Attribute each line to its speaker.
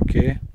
Speaker 1: Ok.